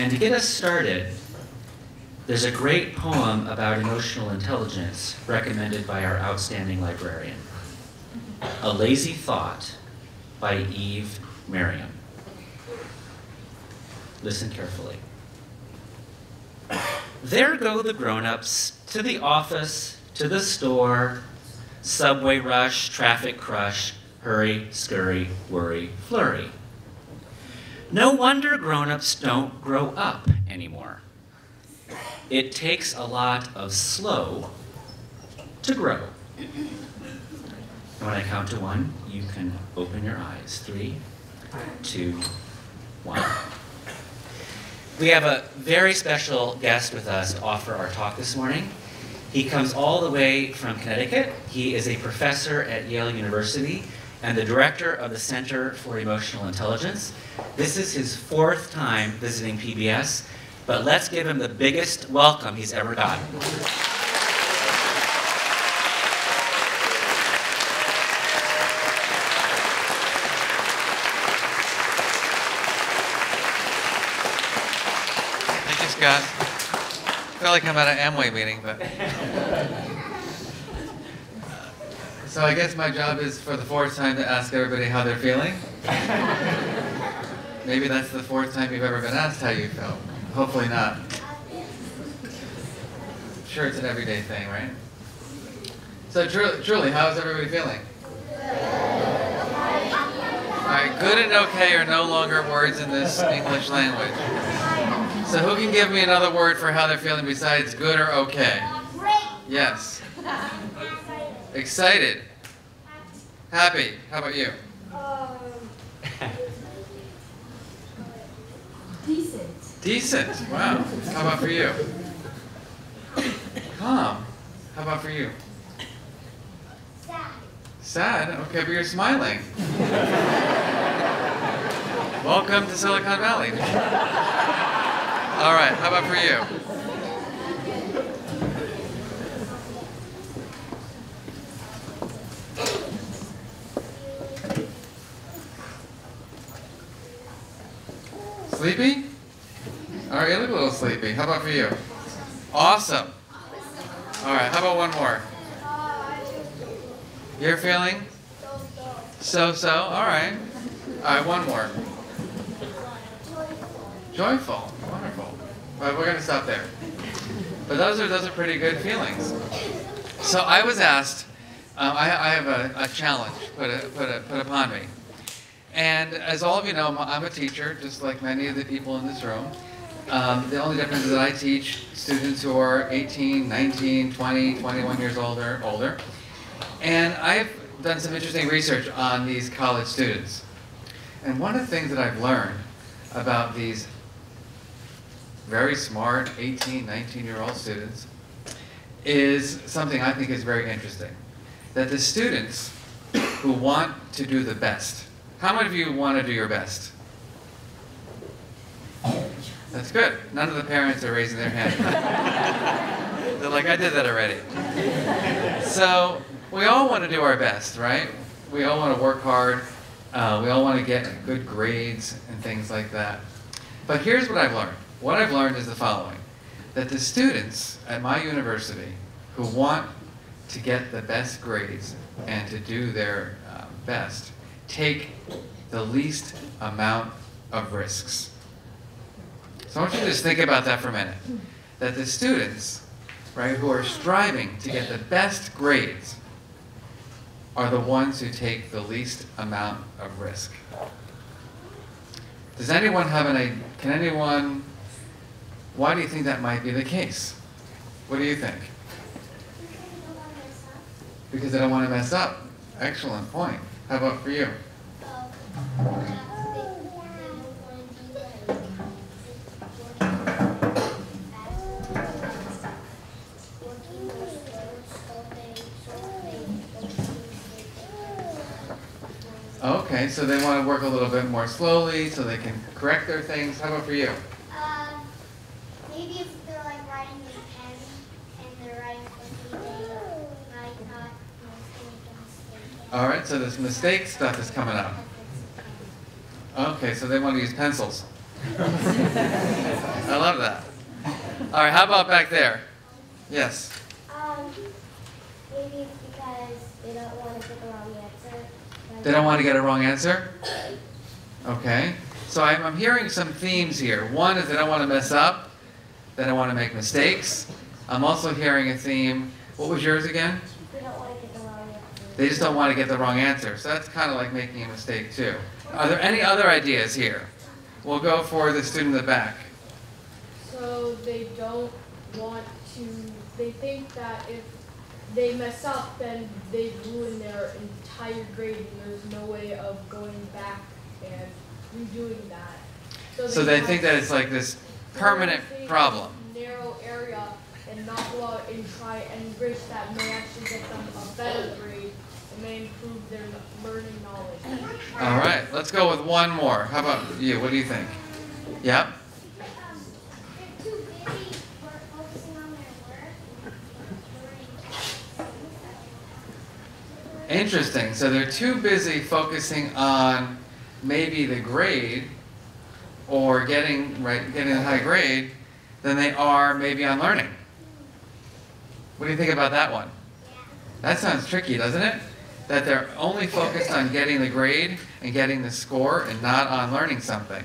And to get us started, there's a great poem about emotional intelligence recommended by our outstanding librarian. A Lazy Thought by Eve Merriam. Listen carefully. There go the grown-ups to the office, to the store, subway rush, traffic crush, hurry, scurry, worry, flurry. No wonder grown-ups don't grow up anymore. It takes a lot of slow to grow. When I count to one, you can open your eyes. Three, two, one. We have a very special guest with us to offer our talk this morning. He comes all the way from Connecticut. He is a professor at Yale University and the director of the Center for Emotional Intelligence. This is his fourth time visiting PBS, but let's give him the biggest welcome he's ever gotten. Thank you, Scott. I feel like I'm at an Amway meeting, but. So I guess my job is for the fourth time to ask everybody how they're feeling. Maybe that's the fourth time you've ever been asked how you felt. Hopefully not. I'm sure it's an everyday thing, right? So truly, truly how is everybody feeling? All right, good and okay are no longer words in this English language. So who can give me another word for how they're feeling besides good or okay? Yes. Excited. Happy. How about you? Um, Decent. Decent. Wow. How about for you? Calm. How about for you? Sad. Sad? Okay, but you're smiling. Welcome to Silicon Valley. All right, how about for you? Sleepy? All right, you look a little sleepy. How about for you? Awesome. All right, how about one more? You're feeling so-so? All right. All right, one more. Joyful. Wonderful. But we're going to stop there. But those are those are pretty good feelings. So I was asked, uh, I, I have a, a challenge put, a, put, a, put upon me. And as all of you know, I'm a teacher, just like many of the people in this room. Um, the only difference is that I teach students who are 18, 19, 20, 21 years older, older. And I've done some interesting research on these college students. And one of the things that I've learned about these very smart 18, 19 year old students is something I think is very interesting. That the students who want to do the best, how many of you want to do your best? That's good. None of the parents are raising their hand. They're like, I did that already. So we all want to do our best, right? We all want to work hard. Uh, we all want to get good grades and things like that. But here's what I've learned. What I've learned is the following. That the students at my university who want to get the best grades and to do their uh, best take the least amount of risks. So I want you to just think about that for a minute. That the students, right, who are striving to get the best grades are the ones who take the least amount of risk. Does anyone have any, can anyone, why do you think that might be the case? What do you think? Because they don't want to mess up. Excellent point. How about for you? Okay, so they want to work a little bit more slowly so they can correct their things. How about for you? Um, maybe if they're like writing with pen and they're writing quickly, they might not make a mistake. All right, so this mistake stuff is coming up. Okay, so they want to use pencils. I love that. All right, how about back there? Yes. Um, maybe it's because they don't want to get the wrong answer. They don't want to get a wrong answer? Okay. So I'm, I'm hearing some themes here. One is they don't want to mess up, they don't want to make mistakes. I'm also hearing a theme. What was yours again? They don't want to get the wrong answer. They just don't want to get the wrong answer. So that's kind of like making a mistake too. Are there any other ideas here? We'll go for the student in the back. So they don't want to, they think that if they mess up, then they ruin their entire grade and there's no way of going back and redoing that. So they have think that it's like this permanent problem. Narrow area and not go out and try and grades that may actually get them a better grade All right, let's go with one more. How about you? What do you think? Yep. Interesting. So they're too busy focusing on maybe the grade or getting right getting a high grade than they are maybe on learning. What do you think about that one? That sounds tricky, doesn't it? That they're only focused on getting the grade and getting the score and not on learning something.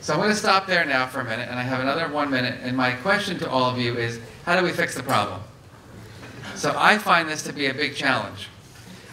So I'm going to stop there now for a minute, and I have another one minute. And my question to all of you is, how do we fix the problem? So I find this to be a big challenge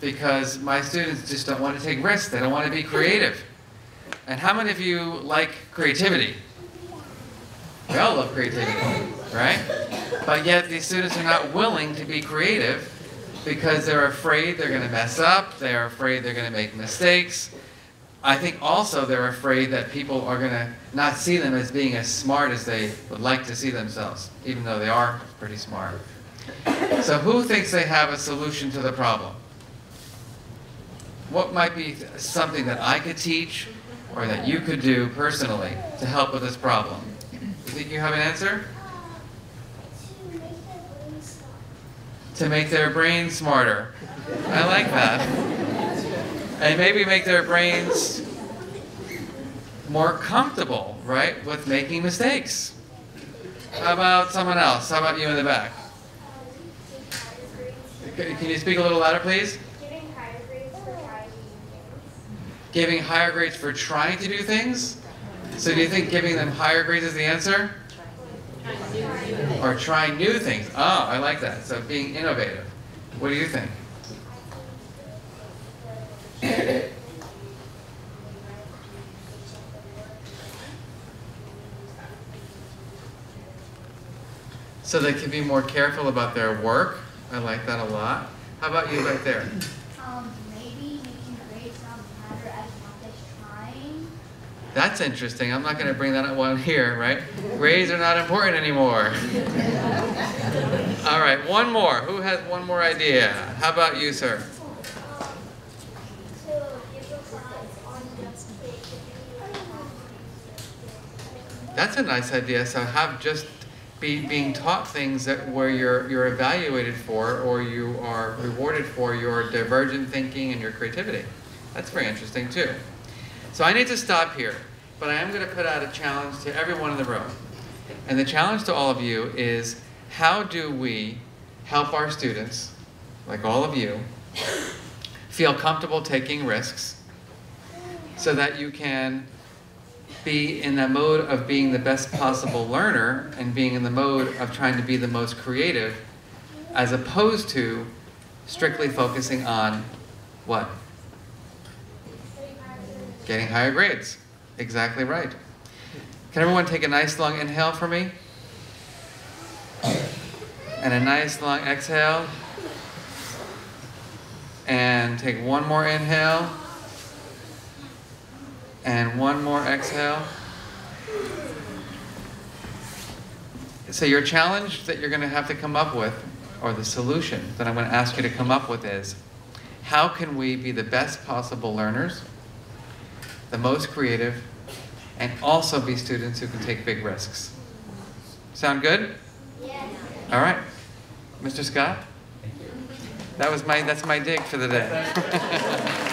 because my students just don't want to take risks. They don't want to be creative. And how many of you like creativity? We all love creativity, right? But yet these students are not willing to be creative because they're afraid they're going to mess up. They're afraid they're going to make mistakes. I think also they're afraid that people are going to not see them as being as smart as they would like to see themselves, even though they are pretty smart. So who thinks they have a solution to the problem? What might be something that I could teach or that you could do personally to help with this problem? You think you have an answer? To make their brains smart. To make their brains smarter. I like that. And maybe make their brains more comfortable, right, with making mistakes. How about someone else? How about you in the back? Can you speak a little louder, please? Giving higher grades for trying new things. Giving higher grades for trying to do things? So do you think giving them higher grades is the answer? Or try new things? Oh, I like that. So being innovative. What do you think? So they can be more careful about their work. I like that a lot. How about you right there? Um, maybe making grades not matter as much as trying. That's interesting. I'm not going to bring that up one here, right? Grades are not important anymore. All right, one more. Who has one more idea? How about you, sir? That's a nice idea. So have just be being taught things that where you're you're evaluated for or you are rewarded for your divergent thinking and your creativity. That's very interesting too. So I need to stop here, but I am going to put out a challenge to everyone in the room. And the challenge to all of you is how do we help our students, like all of you, feel comfortable taking risks so that you can be in the mode of being the best possible learner and being in the mode of trying to be the most creative as opposed to strictly focusing on what? Getting higher grades. Exactly right. Can everyone take a nice long inhale for me? And a nice long exhale. And take one more inhale. And one more exhale. So, your challenge that you're going to have to come up with, or the solution that I'm going to ask you to come up with, is how can we be the best possible learners, the most creative, and also be students who can take big risks? Sound good? Yes. All right. Mr. Scott? That was my that's my dig for the day.